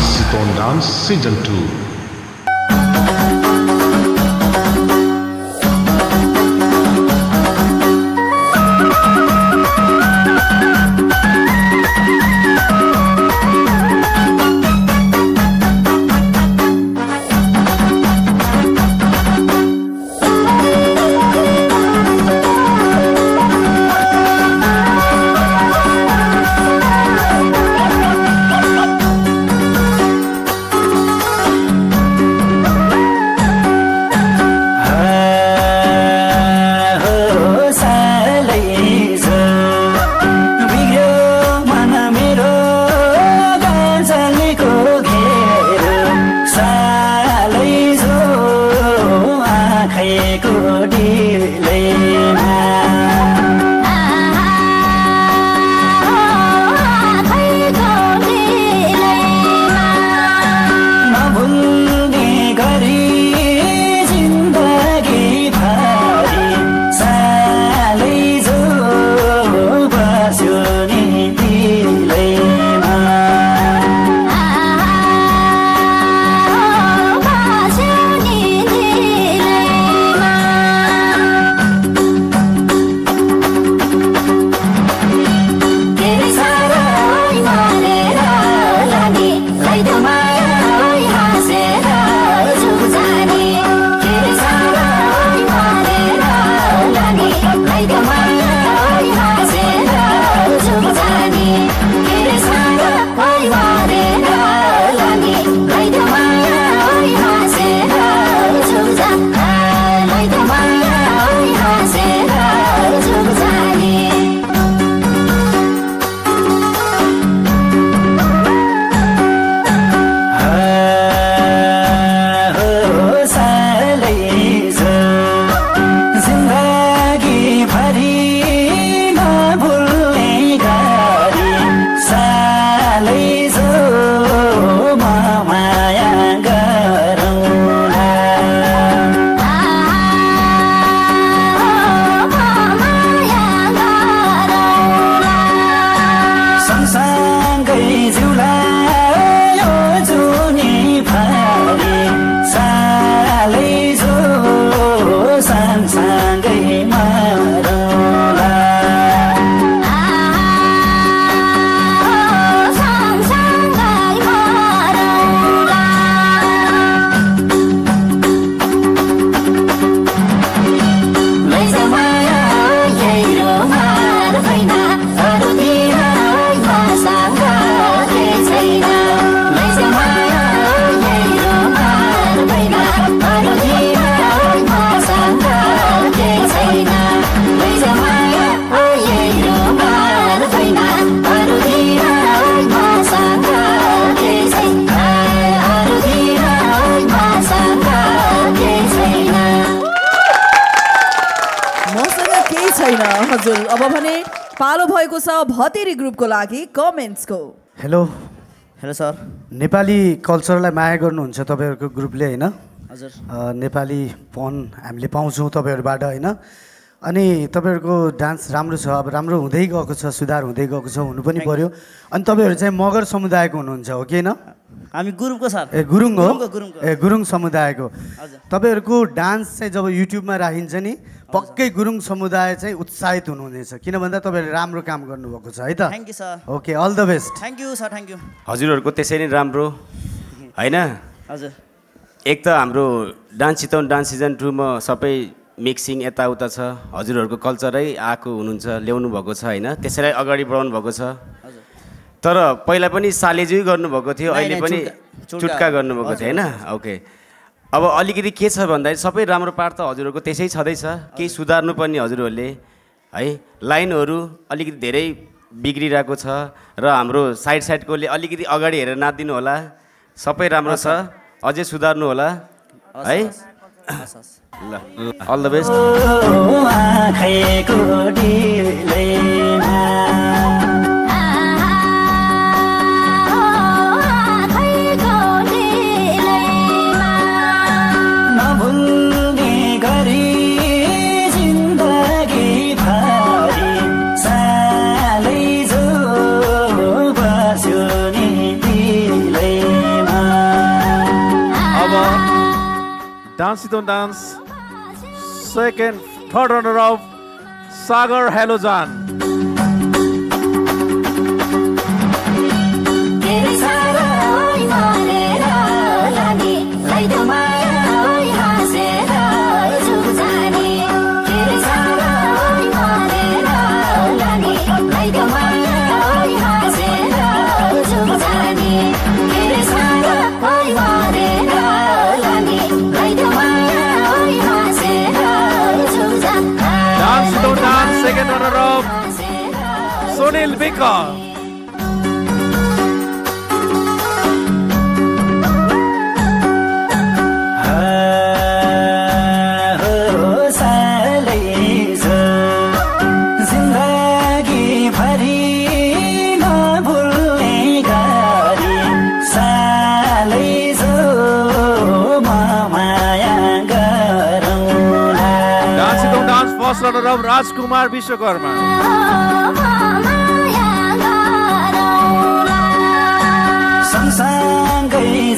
Sit on Dance Season 2 छैन हजुर। अब भने पालो भएको छ भतेरी ग्रुपको लागि कमेन्ट्सको। हेलो। Hello sir. नेपाली कल्चरलाई माया गर्नुहुन्छ तपाईँहरूको ग्रुपले होइन? हजुर। नेपाली पन हामीले पाउँछौँ तपाईँहरूबाट होइन? अनि तपाईँहरूको डान्स राम्रो छ अब राम्रो हुँदै गएको छ सुधार हुँदै गएको छ हुनु पनि पर्यो। अनि तपाईँहरू चाहिँ मगर समुदायको हुनुहुन्छ हो कि होइन? हामी गुरुङको सर। ए गुरुङ हो। ए गुरुङ समुदायको। हजुर। तपाईँहरूको डान्स चाहिँ जब युट्युबमा राखिन्छ नि पक्कै गुरुङ समुदाय चाहिँ उत्साहित हुनुहुनेछ। किन भन्दा तपाईँहरूले राम्रो काम गर्नुभएको छ है त? Thank you sir okay all the best thank you sir thank you हजुरहरूको त्यसै नै राम्रो होइन? हजुर। एक त हाम्रो डान्स चितवन डान्स सिजन टूमा सबै मिक्सिङ यताउता छ। हजुरहरूको कल्चरै आएको हुनुहुन्छ ल्याउनु भएको छ होइन? त्यसैलाई अगाडि बढाउनु भएको छ। तर पहिला पनि सालेजुई गर्नुभएको थियो अहिले पनि। चुट्का गर्नुभएको थियो होइन? ओके अब अलिकति के छ भन्दाखेरि सबै राम्रो पार्ट त हजुरहरूको त्यसै छँदैछ। केही सुधार्नु पर्ने हजुरहरूले है लाइनहरू अलिकति धेरै बिग्रिरहेको छ र हाम्रो साइड साइडकोले अलिकति अगाडि हेरेर नाचिदिनु होला। सबै राम्रो छ। अझै सुधार्नु होला है? ल all the best सितोन dance second third runner of Sagar हेलोजान together of Sunil Bika. First runner Rajkumar Vishwakarma. संसार गई